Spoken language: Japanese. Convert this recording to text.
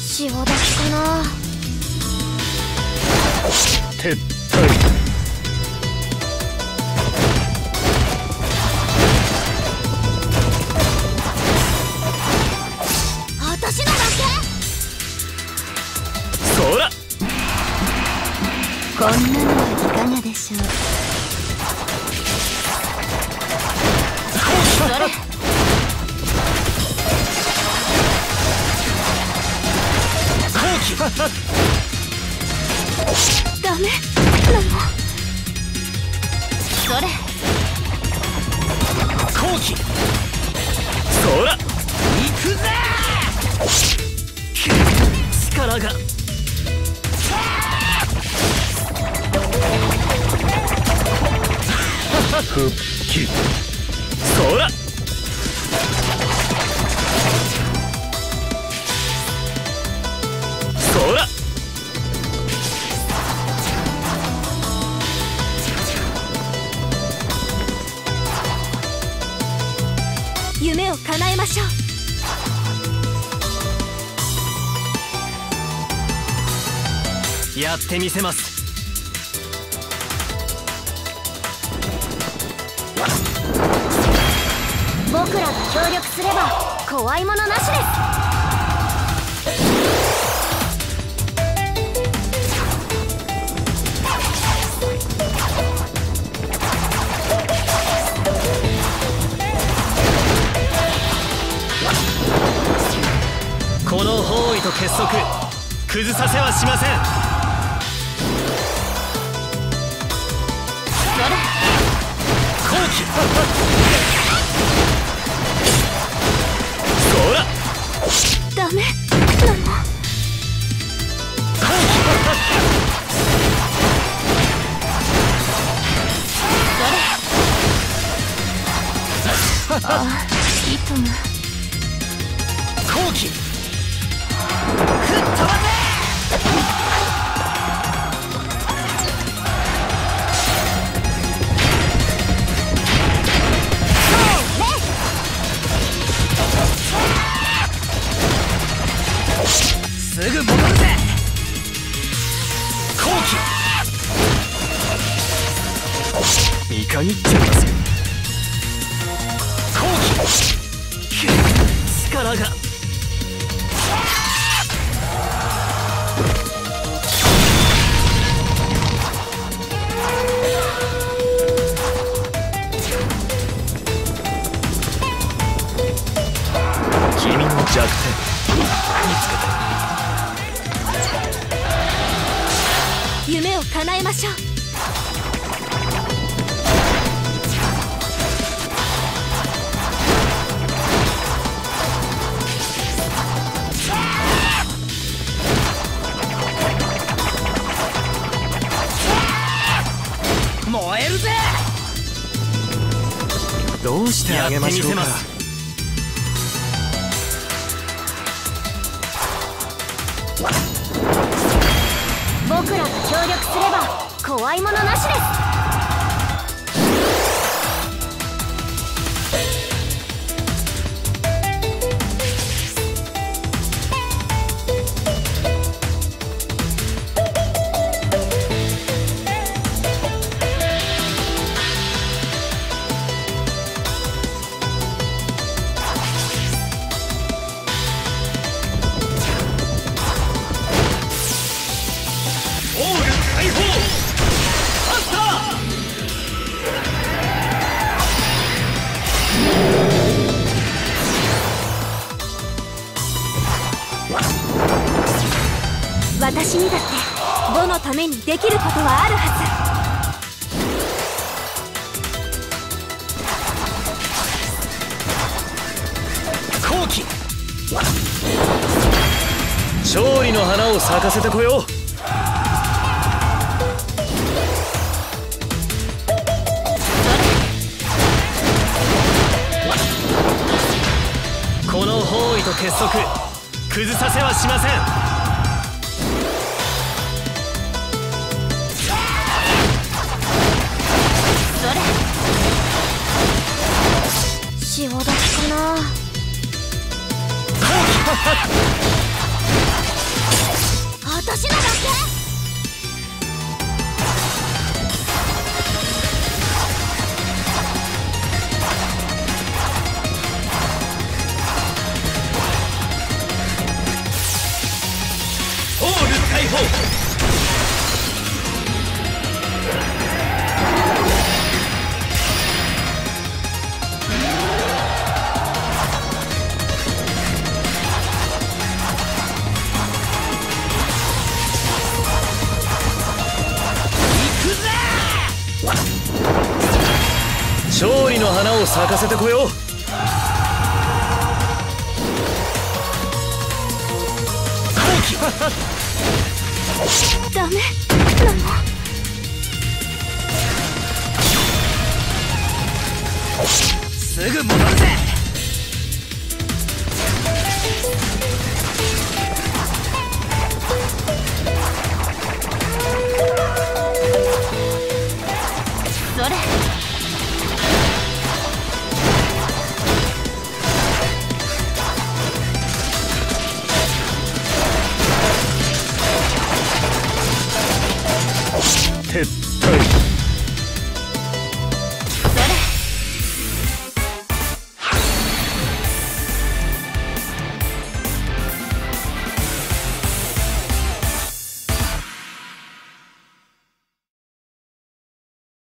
潮時かな撤退 ダメ。なのそれ。後期そら行くぜ。力が。復帰。そら夢を叶えましょう。やってみせます。僕らが協力すれば怖いものなしです束崩させはしません。それ。後期期いかにっちゃいます力が。君の弱点。夢を叶えましょう。してあげましょうか僕らが協力すれば怖いものなしです。私にだって母のためにできることはあるはず。勝利の花を咲かせてこよう。この方位と結束崩させはしません。潮時かな。私のだけ花を咲かせてこよう。ダメ。なのすぐ戻るぜ